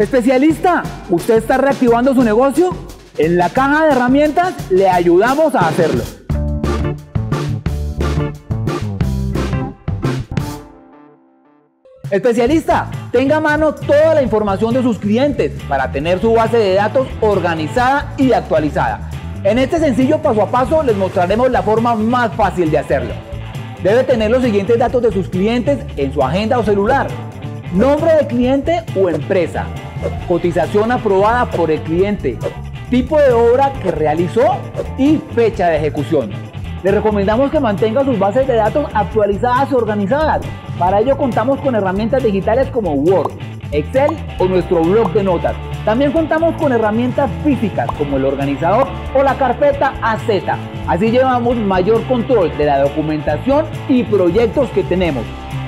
Especialista, ¿usted está reactivando su negocio? En la caja de herramientas le ayudamos a hacerlo. Especialista, tenga a mano toda la información de sus clientes para tener su base de datos organizada y actualizada. En este sencillo paso a paso les mostraremos la forma más fácil de hacerlo. Debe tener los siguientes datos de sus clientes en su agenda o celular. Nombre de cliente o empresa. Cotización aprobada por el cliente. Tipo de obra que realizó y fecha de ejecución. Le recomendamos que mantenga sus bases de datos actualizadas y organizadas. Para ello contamos con herramientas digitales como Word, Excel o nuestro blog de notas. También contamos con herramientas físicas como el organizador o la carpeta AZ. Así llevamos mayor control de la documentación y proyectos que tenemos.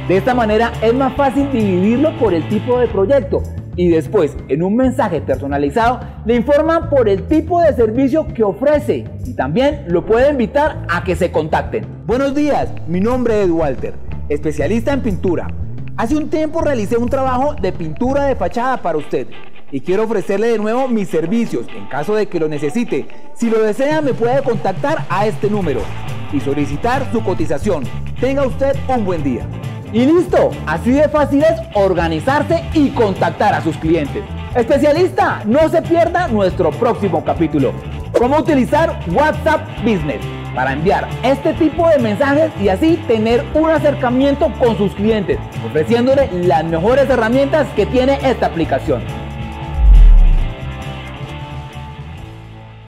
De esta manera es más fácil dividirlo por el tipo de proyecto y después en un mensaje personalizado le informan por el tipo de servicio que ofrece y también lo puede invitar a que se contacten. Buenos días, mi nombre es Walter, especialista en pintura. Hace un tiempo realicé un trabajo de pintura de fachada para usted y quiero ofrecerle de nuevo mis servicios en caso de que lo necesite. Si lo desea me puede contactar a este número y solicitar su cotización. Tenga usted un buen día. Y listo, así de fácil es organizarse y contactar a sus clientes. Especialista, no se pierda nuestro próximo capítulo. Cómo utilizar WhatsApp Business para enviar este tipo de mensajes y así tener un acercamiento con sus clientes, ofreciéndole las mejores herramientas que tiene esta aplicación.